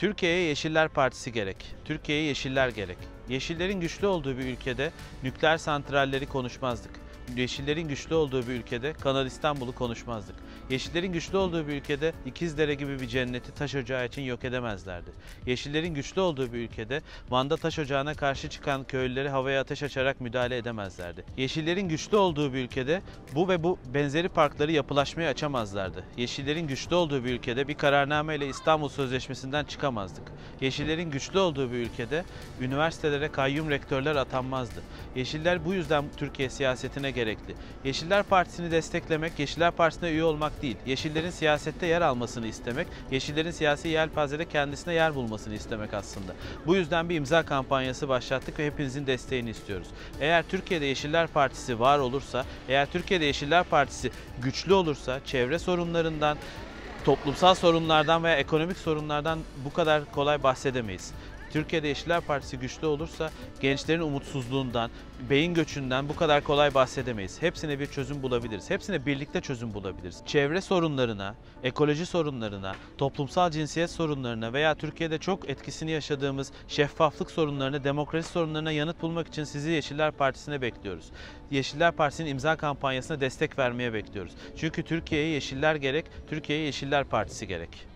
Türkiye'ye Yeşiller Partisi gerek. Türkiye'ye Yeşiller gerek. Yeşillerin güçlü olduğu bir ülkede nükleer santralleri konuşmazdık. Yeşillerin güçlü olduğu bir ülkede Kanal İstanbul'u konuşmazdık. Yeşillerin güçlü olduğu bir ülkede İkizdere gibi bir cenneti taş ocağı için yok edemezlerdi. Yeşillerin güçlü olduğu bir ülkede Van'da taş ocağına karşı çıkan köylüleri havaya ateş açarak müdahale edemezlerdi. Yeşillerin güçlü olduğu bir ülkede bu ve bu benzeri parkları yapılaşmaya açamazlardı. Yeşillerin güçlü olduğu bir ülkede bir kararname ile İstanbul Sözleşmesi'nden çıkamazdık. Yeşillerin güçlü olduğu bir ülkede üniversitelere kayyum rektörler atanmazdı. Yeşiller bu yüzden Türkiye siyasetine gerekli. Yeşiller Partisi'ni desteklemek, Yeşiller Partisi'ne üye olmak değil. Yeşillerin siyasette yer almasını istemek, Yeşillerin siyasi yelpazede kendisine yer bulmasını istemek aslında. Bu yüzden bir imza kampanyası başlattık ve hepinizin desteğini istiyoruz. Eğer Türkiye'de Yeşiller Partisi var olursa, eğer Türkiye'de Yeşiller Partisi güçlü olursa, çevre sorunlarından, toplumsal sorunlardan veya ekonomik sorunlardan bu kadar kolay bahsedemeyiz. Türkiye'de Yeşiller Partisi güçlü olursa gençlerin umutsuzluğundan, beyin göçünden bu kadar kolay bahsedemeyiz. Hepsine bir çözüm bulabiliriz. Hepsine birlikte çözüm bulabiliriz. Çevre sorunlarına, ekoloji sorunlarına, toplumsal cinsiyet sorunlarına veya Türkiye'de çok etkisini yaşadığımız şeffaflık sorunlarına, demokrasi sorunlarına yanıt bulmak için sizi Yeşiller Partisi'ne bekliyoruz. Yeşiller Partisi'nin imza kampanyasına destek vermeye bekliyoruz. Çünkü Türkiye'ye Yeşiller gerek, Türkiye'ye Yeşiller Partisi gerek.